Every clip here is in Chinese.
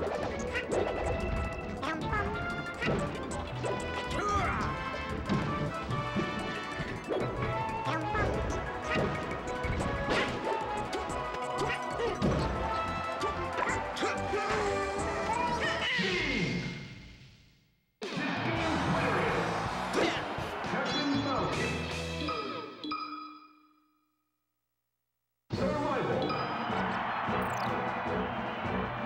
Captain!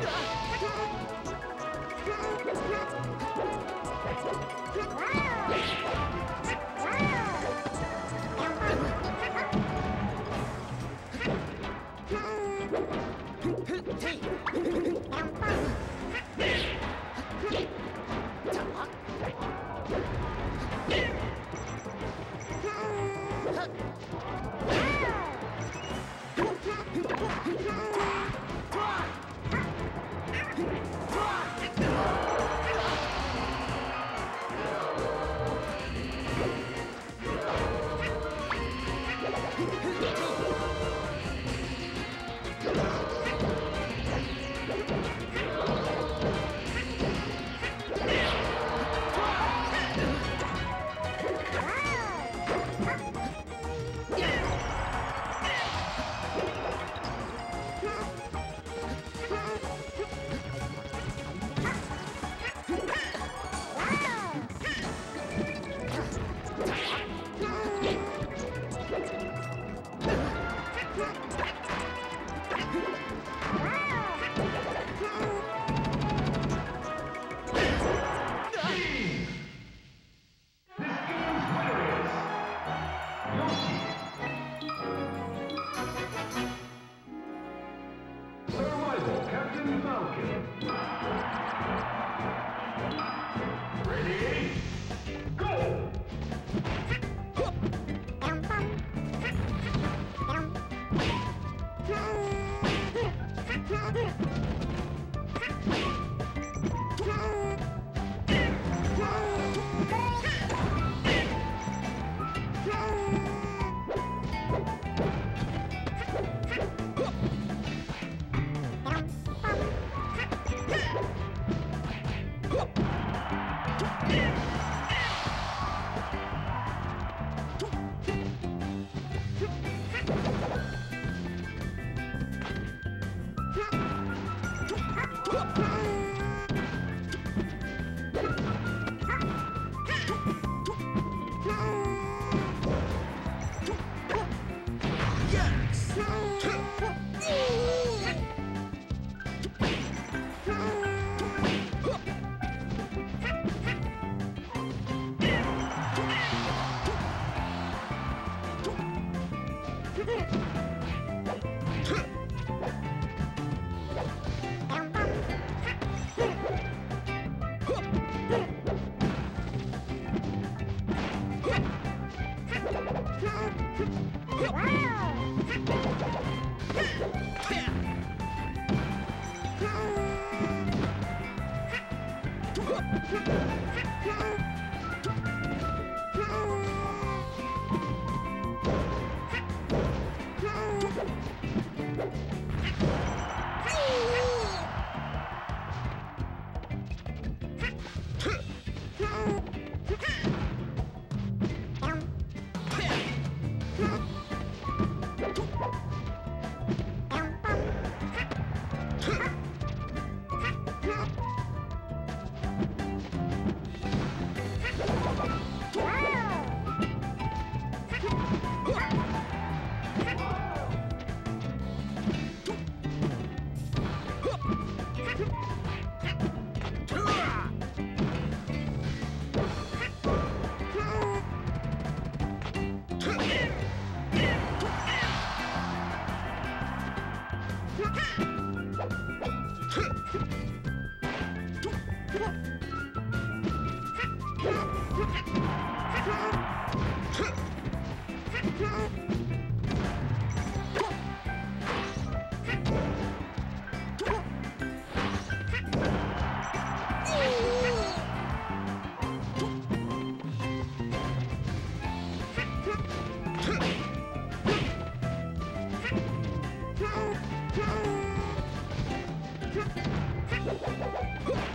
Let's go. time. Ha! Huh!